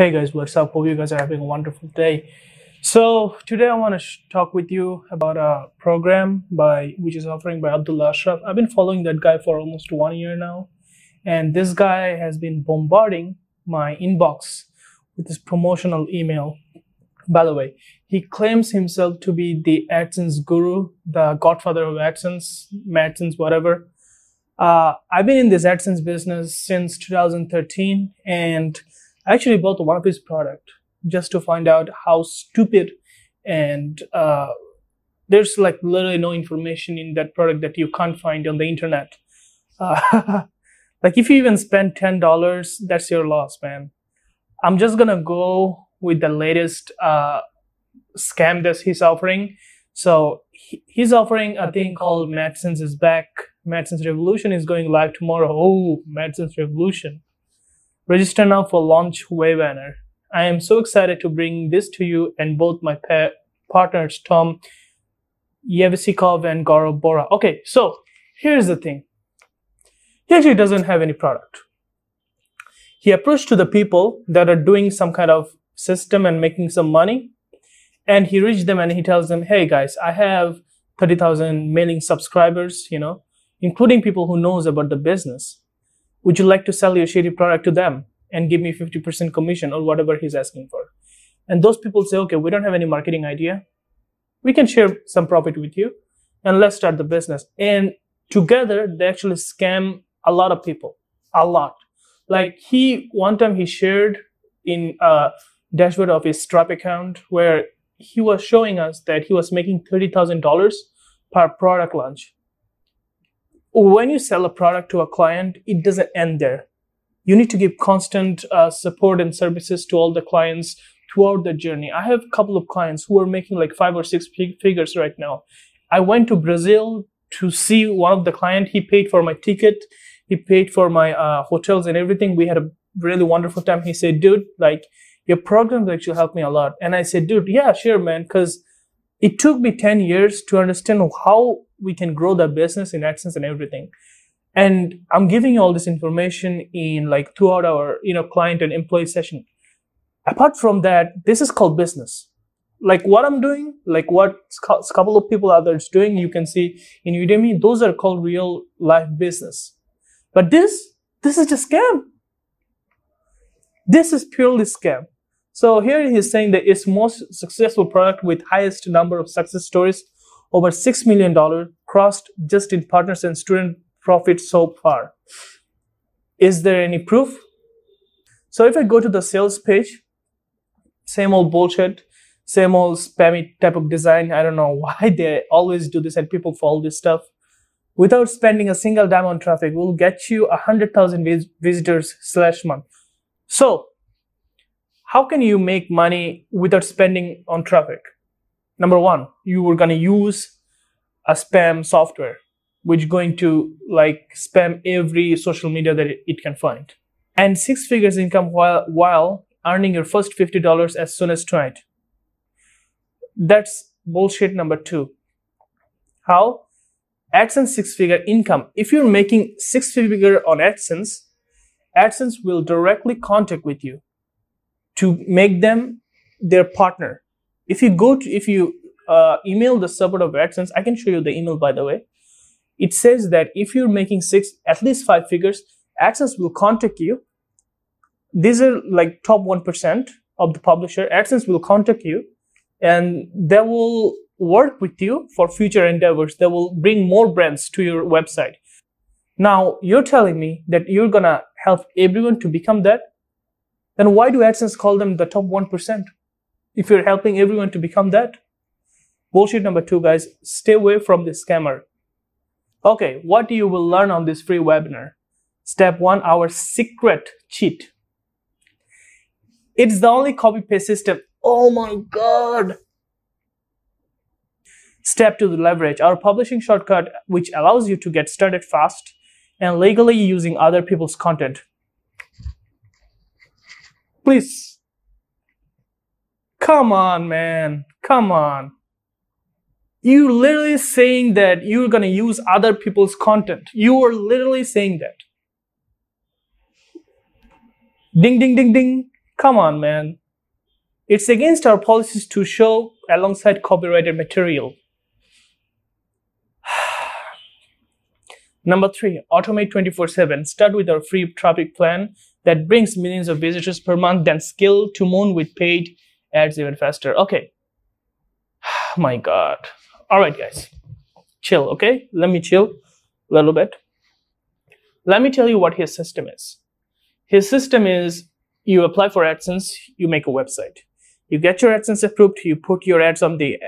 Hey guys, what's up? Hope you guys are having a wonderful day. So today I want to talk with you about a program by which is offering by Abdullah Ashraf. I've been following that guy for almost one year now, and this guy has been bombarding my inbox with this promotional email. By the way, he claims himself to be the AdSense guru, the godfather of AdSense, AdSense, whatever. Uh, I've been in this AdSense business since 2013, and I actually bought one of his product just to find out how stupid and uh, there's like literally no information in that product that you can't find on the internet. Uh, like if you even spend ten dollars, that's your loss, man. I'm just gonna go with the latest uh, scam that he's offering. So he, he's offering a thing called MadSense is back. MadSense Revolution is going live tomorrow. Oh, MadSense Revolution. Register now for launch webinar. I am so excited to bring this to you and both my pa- partners, Tom Yevsikov and Gaurav Bora. Okay, so here's the thing. He actually doesn't have any product. He approached to the people that are doing some kind of system and making some money, and he reached them and he tells them, "Hey guys, I have 30,000 mailing subscribers, you know, including people who knows about the business. Would you like to sell your shady product to them and give me 50% commission or whatever he's asking for?" And those people say, "Okay, we don't have any marketing idea. We can share some profit with you, and let's start the business." And together, they actually scam a lot of people, a lot. Like he one time he shared in a dashboard of his Stripe account where he was showing us that he was making thirty thousand dollars per product launch. When you sell a product to a client, it doesn't end there. You need to give constant uh, support and services to all the clients throughout the journey. I have a couple of clients who are making like five or six fig- figures right now. I went to Brazil to see one of the client. He paid for my ticket. He paid for my uh, hotels and everything. We had a really wonderful time. He said, dude, like your programs actually helped me a lot. And I said, dude, yeah, sure, man. Cause it took me 10 years to understand how we can grow the business in AdSense and everything. And I'm giving you all this information in like throughout our, you know, client and employee session. Apart from that, this is called business. Like what I'm doing, like what a couple of people others doing, you can see in Udemy, those are called real life business. But this, this is just scam. This is purely scam. So here he's saying that its most successful product with highest number of success stories, over $6 million crossed just in partners and student profit so far. Is there any proof? So if I go to the sales page, same old bullshit, same old spammy type of design. I don't know why they always do this and people follow this stuff. Without spending a single dime on traffic, will get you a hundred thousand vis- visitors slash month. So, how can you make money without spending on traffic? Number one, you were gonna use a spam software, which going to like spam every social media that it, it can find, and six figures income while while earning your first fifty dollars as soon as tonight. That's bullshit number two. How? AdSense six figure income. If you're making six figure on AdSense, AdSense will directly contact with you to make them their partner. If you go to, if you uh, email the support of AdSense, I can show you the email by the way. It says that if you're making six, at least five figures, AdSense will contact you. These are like top 1% of the publisher. AdSense will contact you and they will work with you for future endeavors. They will bring more brands to your website. Now, you're telling me that you're gonna help everyone to become that? Then why do AdSense call them the top 1%? If you're helping everyone to become that? Bullshit number two, guys. Stay away from this scammer. Okay, what you will learn on this free webinar? Step one, our secret cheat. It's the only copy paste system. Oh my god! Step two, the leverage. Our publishing shortcut, which allows you to get started fast and legally using other people's content. Please. Come on, man. Come on. You literally saying that you're gonna use other people's content. You are literally saying that. Ding, ding, ding, ding. Come on, man. It's against our policies to show alongside copyrighted material. Number three, automate 24 7. Start with our free traffic plan that brings millions of visitors per month, then scale to moon with paid ads even faster. Okay. My God. All right, guys. Chill, okay? Let me chill a little bit. Let me tell you what his system is. His system is you apply for AdSense, you make a website. You get your AdSense approved, you put your ads on the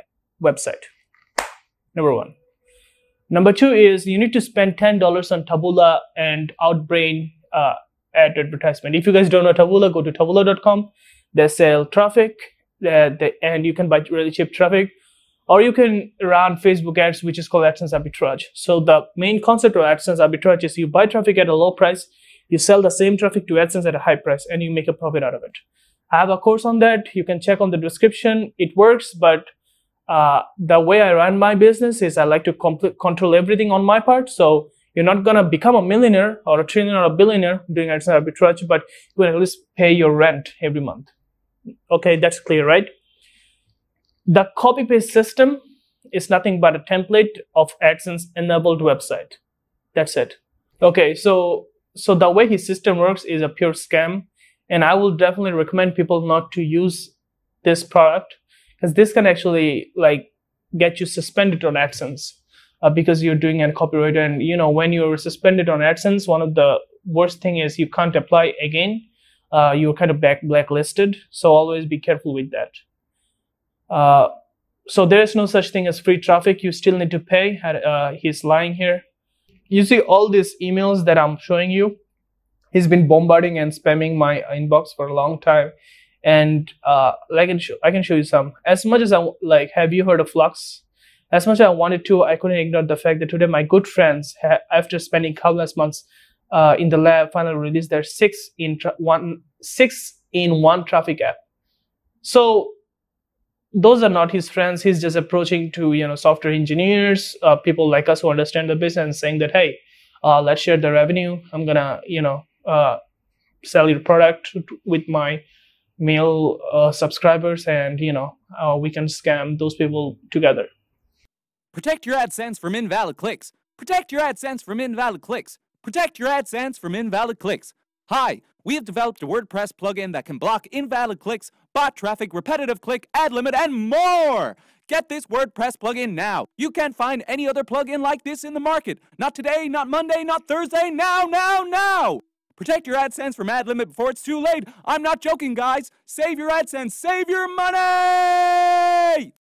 website. Number one. Number two is you need to spend $10 on Taboola and Outbrain uh, ad advertisement. If you guys don't know Taboola, go to taboola.com. They sell traffic uh, they, and you can buy really cheap traffic. Or you can run Facebook ads, which is called AdSense arbitrage. So the main concept of AdSense arbitrage is you buy traffic at a low price, you sell the same traffic to AdSense at a high price, and you make a profit out of it. I have a course on that. You can check on the description. It works, but uh, the way I run my business is I like to complete, control everything on my part. So you're not gonna become a millionaire or a trillionaire or a billionaire doing AdSense arbitrage, but you can at least pay your rent every month. Okay, that's clear, right? The copy paste system is nothing but a template of AdSense enabled website. That's it. Okay, so so the way his system works is a pure scam, and I will definitely recommend people not to use this product because this can actually like get you suspended on AdSense uh, because you're doing a copyright. And you know when you're suspended on AdSense, one of the worst thing is you can't apply again. Uh, you're kind of back blacklisted. So always be careful with that. Uh, so there is no such thing as free traffic. You still need to pay. Uh, he's lying here. You see all these emails that I'm showing you. He's been bombarding and spamming my inbox for a long time. And uh, I can show, I can show you some. As much as I like, have you heard of Flux? As much as I wanted to, I couldn't ignore the fact that today my good friends, after spending countless months uh, in the lab, finally released their six in one six in one traffic app. So those are not his friends. He's just approaching to you know software engineers uh, people like us who understand the business and saying that hey uh, let's share the revenue. I'm gonna you know uh, sell your product with my mail uh, subscribers and you know uh, we can scam those people together. Protect your adsense from invalid clicks. Protect your adsense from invalid clicks protect your adsense from invalid clicks hi we have developed a WordPress plugin that can block invalid clicks, bot traffic, repetitive click, ad limit, and more! Get this WordPress plugin now. You can't find any other plugin like this in the market. Not today, not Monday, not Thursday, now, now, now! Protect your AdSense from ad limit before it's too late. I'm not joking, guys. Save your AdSense, save your money!